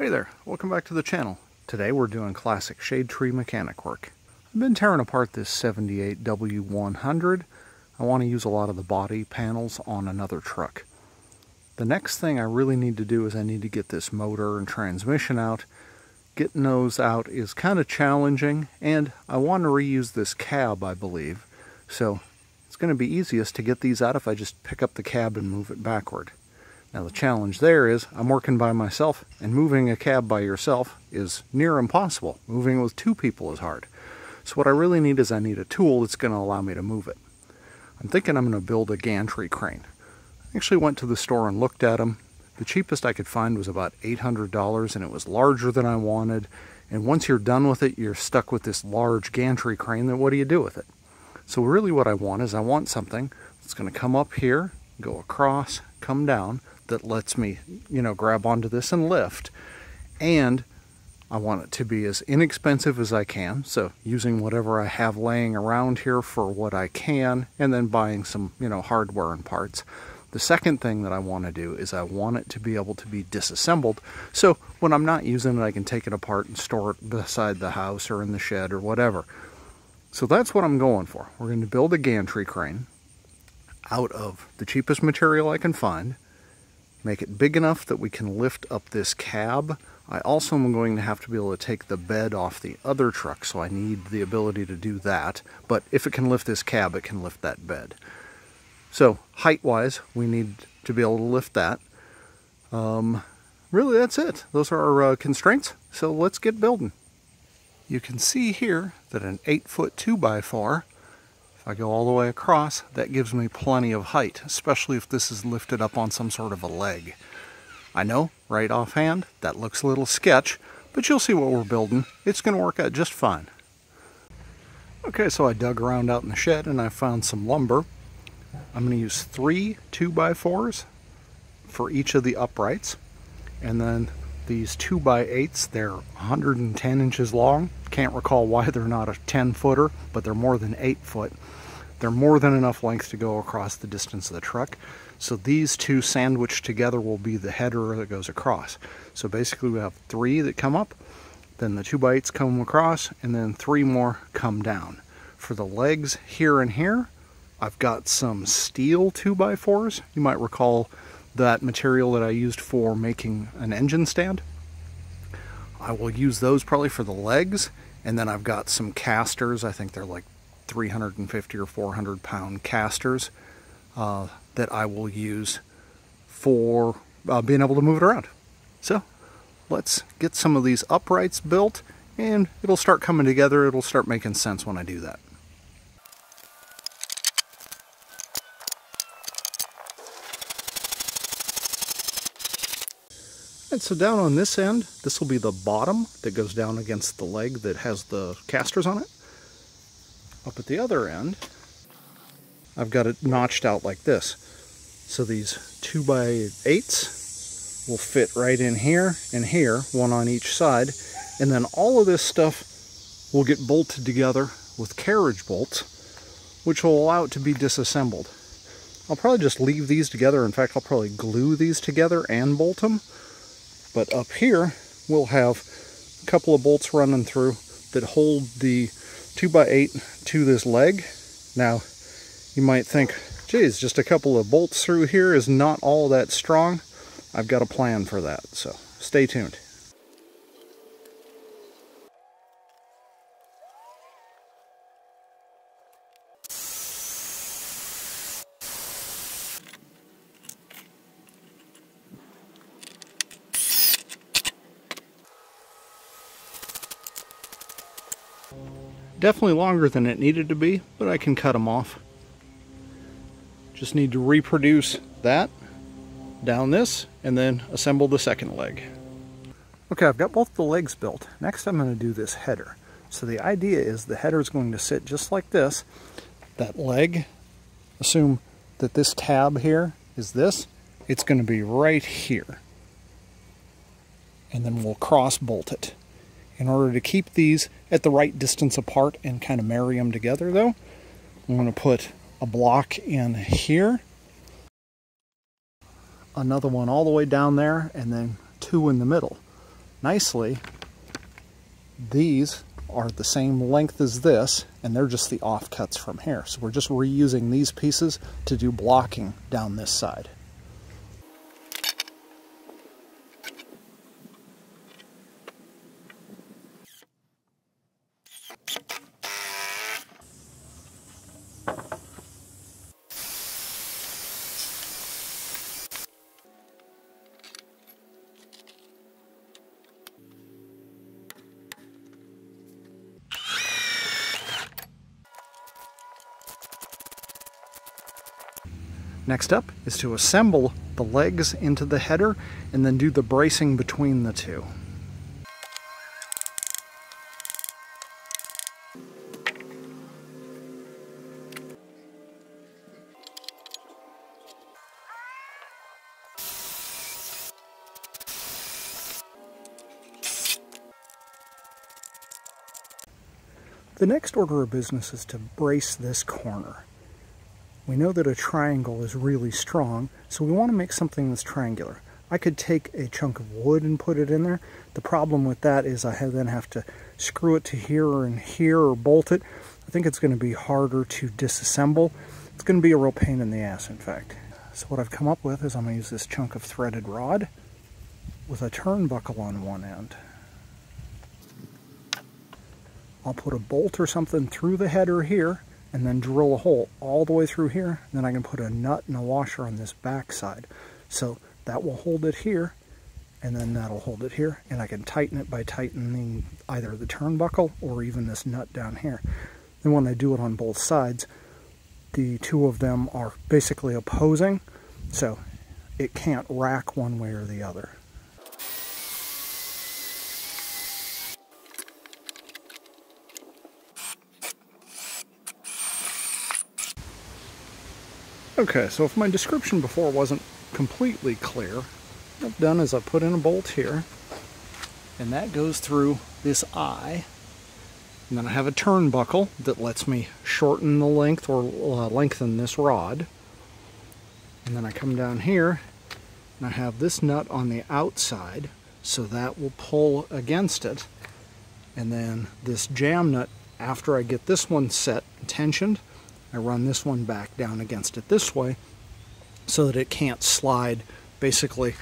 Hey there, welcome back to the channel. Today we're doing classic shade tree mechanic work. I've been tearing apart this 78W100. I want to use a lot of the body panels on another truck. The next thing I really need to do is I need to get this motor and transmission out. Getting those out is kind of challenging and I want to reuse this cab I believe. So it's going to be easiest to get these out if I just pick up the cab and move it backward. Now the challenge there is I'm working by myself and moving a cab by yourself is near impossible. Moving with two people is hard. So what I really need is I need a tool that's going to allow me to move it. I'm thinking I'm going to build a gantry crane. I actually went to the store and looked at them. The cheapest I could find was about $800 and it was larger than I wanted. And once you're done with it, you're stuck with this large gantry crane. Then what do you do with it? So really what I want is I want something that's going to come up here, go across, come down, that lets me, you know, grab onto this and lift. And I want it to be as inexpensive as I can. So using whatever I have laying around here for what I can and then buying some, you know, hardware and parts. The second thing that I want to do is I want it to be able to be disassembled. So when I'm not using it, I can take it apart and store it beside the house or in the shed or whatever. So that's what I'm going for. We're going to build a gantry crane out of the cheapest material I can find make it big enough that we can lift up this cab. I also am going to have to be able to take the bed off the other truck, so I need the ability to do that. But if it can lift this cab, it can lift that bed. So height-wise, we need to be able to lift that. Um, really, that's it. Those are our uh, constraints. So let's get building. You can see here that an 8-foot 2x4 if I go all the way across, that gives me plenty of height, especially if this is lifted up on some sort of a leg. I know, right offhand, that looks a little sketch, but you'll see what we're building. It's going to work out just fine. Okay, so I dug around out in the shed and I found some lumber. I'm going to use three 2x4s for each of the uprights. And then these 2x8s, they're 110 inches long. Can't recall why they're not a 10 footer, but they're more than 8 foot. They're more than enough length to go across the distance of the truck. So these two sandwiched together will be the header that goes across. So basically we have three that come up, then the two bites come across, and then three more come down. For the legs here and here, I've got some steel 2x4s. You might recall that material that I used for making an engine stand. I will use those probably for the legs, and then I've got some casters. I think they're like 350 or 400 pound casters uh, that I will use for uh, being able to move it around. So let's get some of these uprights built and it'll start coming together. It'll start making sense when I do that. And so down on this end, this will be the bottom that goes down against the leg that has the casters on it. Up at the other end, I've got it notched out like this. So these 2 by 8s will fit right in here and here, one on each side. And then all of this stuff will get bolted together with carriage bolts, which will allow it to be disassembled. I'll probably just leave these together. In fact, I'll probably glue these together and bolt them. But up here, we'll have a couple of bolts running through that hold the 2x8 to this leg. Now, you might think, geez, just a couple of bolts through here is not all that strong. I've got a plan for that, so stay tuned. Definitely longer than it needed to be, but I can cut them off. Just need to reproduce that down this and then assemble the second leg. Okay, I've got both the legs built. Next I'm going to do this header. So the idea is the header is going to sit just like this. That leg, assume that this tab here is this. It's going to be right here. And then we'll cross bolt it. In order to keep these at the right distance apart and kind of marry them together though, I'm going to put a block in here, another one all the way down there, and then two in the middle. nicely, these are the same length as this, and they're just the offcuts from here. So we're just reusing these pieces to do blocking down this side. Next up is to assemble the legs into the header and then do the bracing between the two. The next order of business is to brace this corner. We know that a triangle is really strong, so we want to make something that's triangular. I could take a chunk of wood and put it in there. The problem with that is I then have to screw it to here and here or bolt it. I think it's going to be harder to disassemble. It's going to be a real pain in the ass, in fact. So what I've come up with is I'm going to use this chunk of threaded rod with a turnbuckle on one end. I'll put a bolt or something through the header here and then drill a hole all the way through here. Then I can put a nut and a washer on this back side. So that will hold it here, and then that'll hold it here. And I can tighten it by tightening either the turnbuckle or even this nut down here. Then when I do it on both sides, the two of them are basically opposing, so it can't rack one way or the other. Okay, so if my description before wasn't completely clear, what I've done is I put in a bolt here, and that goes through this eye. And then I have a turnbuckle that lets me shorten the length or uh, lengthen this rod. And then I come down here, and I have this nut on the outside, so that will pull against it. And then this jam nut, after I get this one set and tensioned, I run this one back down against it this way so that it can't slide. Basically,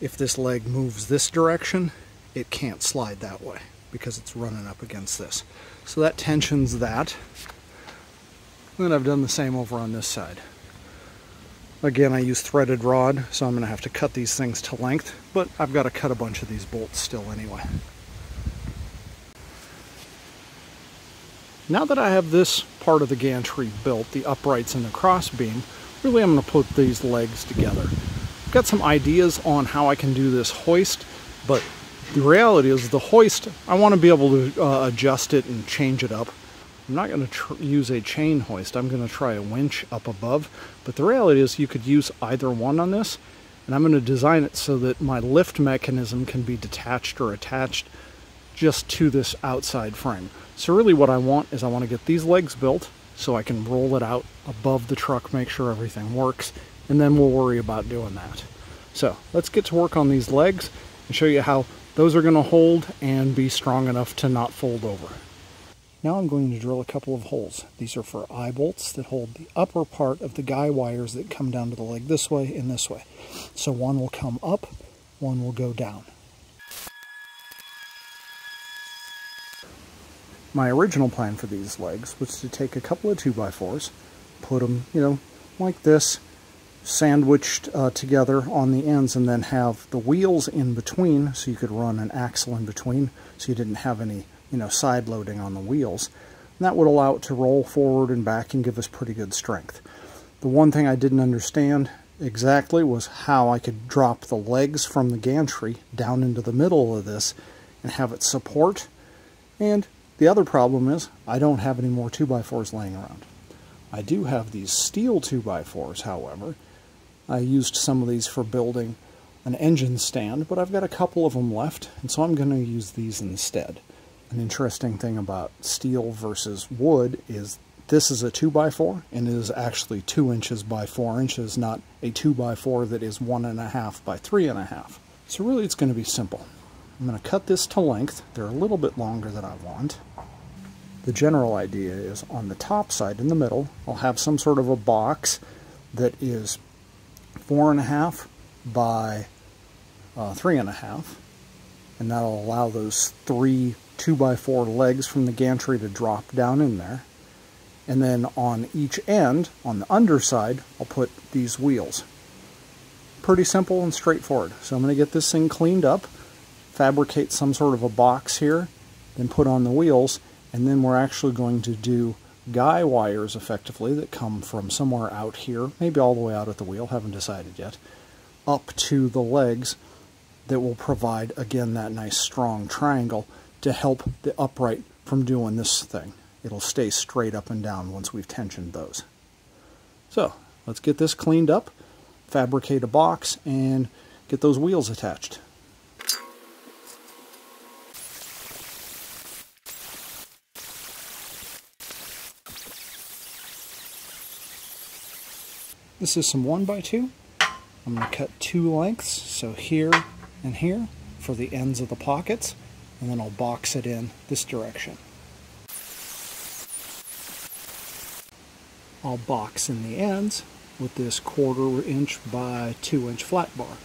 if this leg moves this direction, it can't slide that way because it's running up against this. So that tensions that. Then I've done the same over on this side. Again, I use threaded rod, so I'm going to have to cut these things to length, but I've got to cut a bunch of these bolts still anyway. Now that I have this part of the gantry built, the uprights and the crossbeam, really I'm going to put these legs together. I've got some ideas on how I can do this hoist, but the reality is the hoist, I want to be able to uh, adjust it and change it up. I'm not going to use a chain hoist, I'm going to try a winch up above, but the reality is you could use either one on this, and I'm going to design it so that my lift mechanism can be detached or attached just to this outside frame. So really what I want is I want to get these legs built so I can roll it out above the truck, make sure everything works, and then we'll worry about doing that. So let's get to work on these legs and show you how those are going to hold and be strong enough to not fold over. Now I'm going to drill a couple of holes. These are for eye bolts that hold the upper part of the guy wires that come down to the leg this way and this way. So one will come up, one will go down. My original plan for these legs was to take a couple of 2x4s, put them, you know, like this, sandwiched uh, together on the ends, and then have the wheels in between so you could run an axle in between so you didn't have any, you know, side loading on the wheels. And that would allow it to roll forward and back and give us pretty good strength. The one thing I didn't understand exactly was how I could drop the legs from the gantry down into the middle of this and have it support and the other problem is I don't have any more 2x4s laying around. I do have these steel 2x4s, however. I used some of these for building an engine stand, but I've got a couple of them left, and so I'm going to use these instead. An interesting thing about steel versus wood is this is a 2x4, and it is actually 2 inches by 4 inches, not a 2x4 that is 1.5 by 3.5. So really it's going to be simple. I'm going to cut this to length. They're a little bit longer than I want. The general idea is on the top side in the middle, I'll have some sort of a box that is four and a half by uh, three and a half. And that'll allow those three two by four legs from the gantry to drop down in there. And then on each end, on the underside, I'll put these wheels. Pretty simple and straightforward. So I'm going to get this thing cleaned up, fabricate some sort of a box here, then put on the wheels, and then we're actually going to do guy wires effectively that come from somewhere out here, maybe all the way out at the wheel, haven't decided yet, up to the legs that will provide, again, that nice strong triangle to help the upright from doing this thing. It'll stay straight up and down once we've tensioned those. So, let's get this cleaned up, fabricate a box, and get those wheels attached. This is some 1 by 2 I'm going to cut two lengths, so here and here for the ends of the pockets, and then I'll box it in this direction. I'll box in the ends with this quarter inch by two inch flat bar.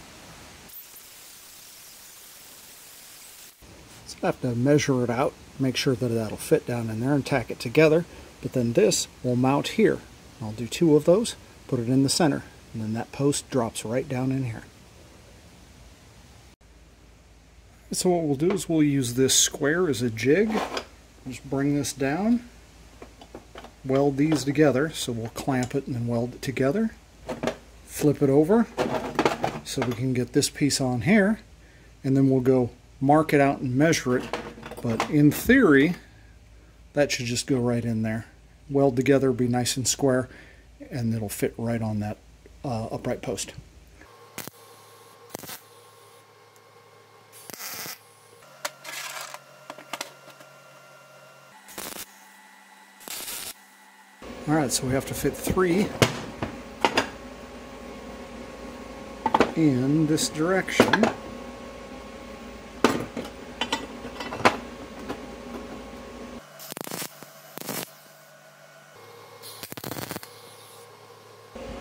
So I have to measure it out, make sure that that'll fit down in there and tack it together, but then this will mount here. I'll do two of those put it in the center, and then that post drops right down in here. So what we'll do is we'll use this square as a jig. Just bring this down, weld these together, so we'll clamp it and then weld it together. Flip it over so we can get this piece on here, and then we'll go mark it out and measure it. But in theory, that should just go right in there. Weld together, be nice and square and it'll fit right on that uh, upright post. All right, so we have to fit three in this direction.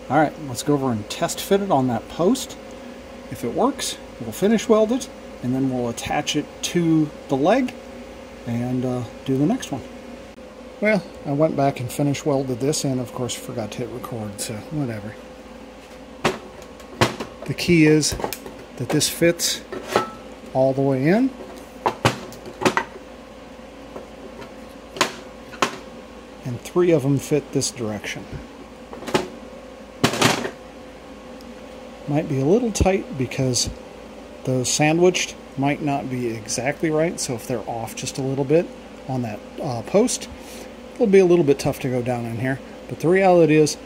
Alright, let's go over and test fit it on that post. If it works, we'll finish weld it, and then we'll attach it to the leg and uh, do the next one. Well, I went back and finish welded this and of course forgot to hit record, so whatever. The key is that this fits all the way in. And three of them fit this direction. Might be a little tight because those sandwiched might not be exactly right. So if they're off just a little bit on that uh, post, it'll be a little bit tough to go down in here. But the reality is,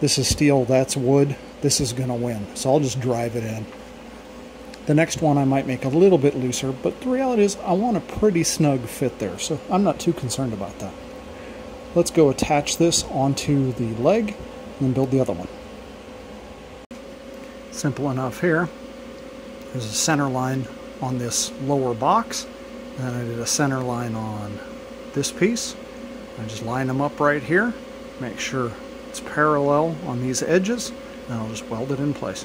this is steel, that's wood, this is going to win. So I'll just drive it in. The next one I might make a little bit looser, but the reality is I want a pretty snug fit there, so I'm not too concerned about that. Let's go attach this onto the leg and then build the other one. Simple enough here. There's a center line on this lower box. And I did a center line on this piece. I just line them up right here. Make sure it's parallel on these edges. And I'll just weld it in place.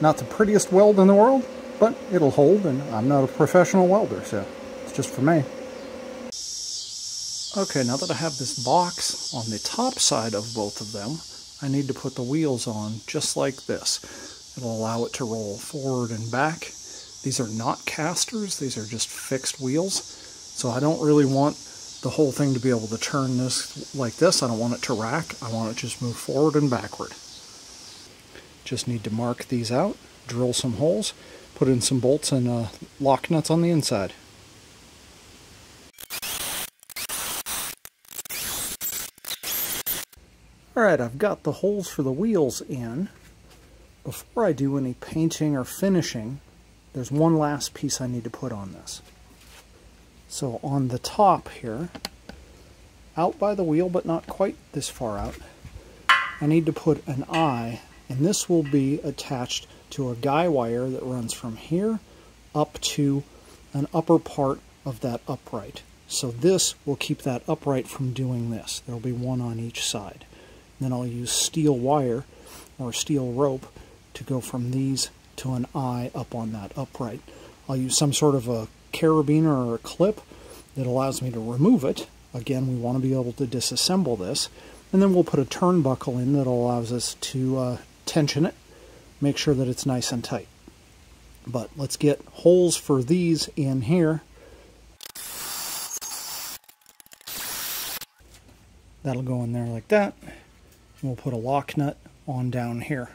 Not the prettiest weld in the world, but it'll hold and I'm not a professional welder, so it's just for me. Okay, now that I have this box on the top side of both of them, I need to put the wheels on just like this. It'll allow it to roll forward and back. These are not casters, these are just fixed wheels. So I don't really want the whole thing to be able to turn this like this. I don't want it to rack. I want it to just move forward and backward. Just need to mark these out, drill some holes, put in some bolts and uh, lock nuts on the inside. Alright, I've got the holes for the wheels in. Before I do any painting or finishing, there's one last piece I need to put on this. So on the top here, out by the wheel but not quite this far out, I need to put an eye, and this will be attached to a guy wire that runs from here up to an upper part of that upright. So this will keep that upright from doing this. There will be one on each side. Then I'll use steel wire or steel rope to go from these to an eye up on that upright. I'll use some sort of a carabiner or a clip that allows me to remove it. Again, we want to be able to disassemble this. And then we'll put a turnbuckle in that allows us to uh, tension it, make sure that it's nice and tight. But let's get holes for these in here. That'll go in there like that. And we'll put a lock nut on down here.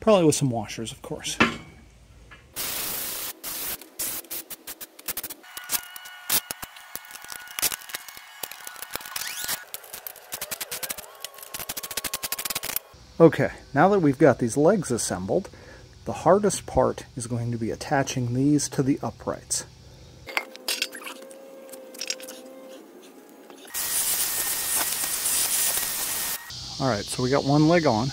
Probably with some washers, of course. Okay, now that we've got these legs assembled, the hardest part is going to be attaching these to the uprights. Alright, so we got one leg on.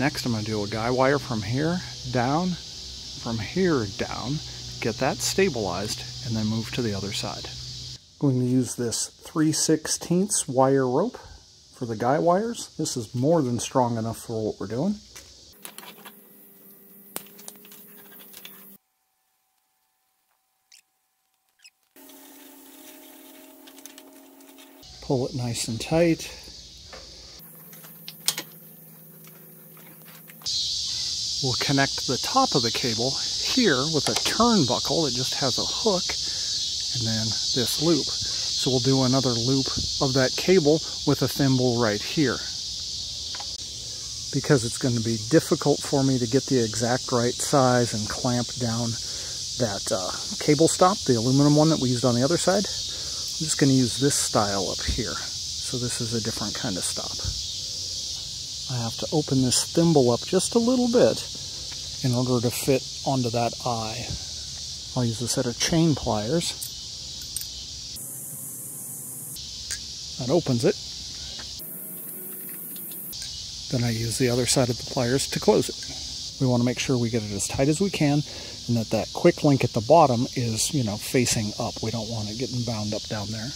Next I'm to do a guy wire from here down, from here down, get that stabilized, and then move to the other side. I'm going to use this 3 16 wire rope for the guy wires. This is more than strong enough for what we're doing. Pull it nice and tight. We'll connect the top of the cable here with a turnbuckle that just has a hook and then this loop. So we'll do another loop of that cable with a thimble right here. Because it's going to be difficult for me to get the exact right size and clamp down that uh, cable stop, the aluminum one that we used on the other side, I'm just going to use this style up here. So this is a different kind of stop. I have to open this thimble up just a little bit in order to fit onto that eye. I'll use a set of chain pliers That opens it. Then I use the other side of the pliers to close it. We want to make sure we get it as tight as we can and that that quick link at the bottom is, you know, facing up. We don't want it getting bound up down there.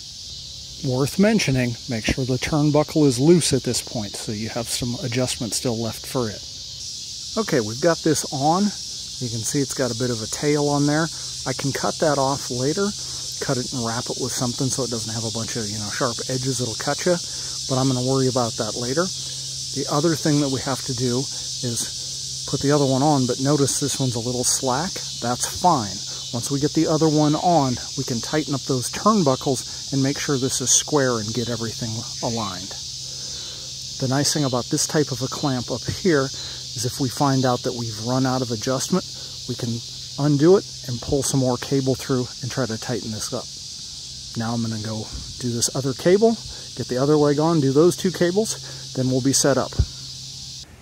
Worth mentioning, make sure the turnbuckle is loose at this point so you have some adjustment still left for it. Okay, we've got this on. You can see it's got a bit of a tail on there. I can cut that off later cut it and wrap it with something so it doesn't have a bunch of, you know, sharp edges that'll cut you. But I'm going to worry about that later. The other thing that we have to do is put the other one on, but notice this one's a little slack. That's fine. Once we get the other one on, we can tighten up those turnbuckles and make sure this is square and get everything aligned. The nice thing about this type of a clamp up here is if we find out that we've run out of adjustment, we can undo it and pull some more cable through and try to tighten this up. Now I'm going to go do this other cable, get the other leg on, do those two cables, then we'll be set up.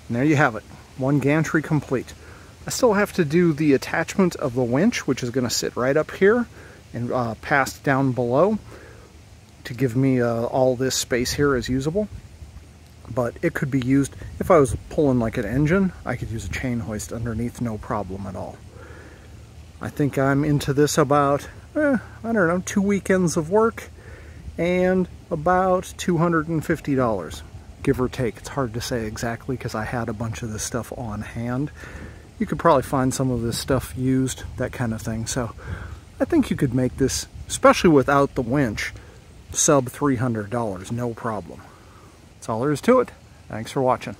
And there you have it, one gantry complete. I still have to do the attachment of the winch, which is going to sit right up here and uh, pass down below to give me uh, all this space here is usable. But it could be used, if I was pulling like an engine, I could use a chain hoist underneath, no problem at all. I think I'm into this about, eh, I don't know, two weekends of work and about $250, give or take. It's hard to say exactly because I had a bunch of this stuff on hand. You could probably find some of this stuff used, that kind of thing. So I think you could make this, especially without the winch, sub $300, no problem. That's all there is to it. Thanks for watching.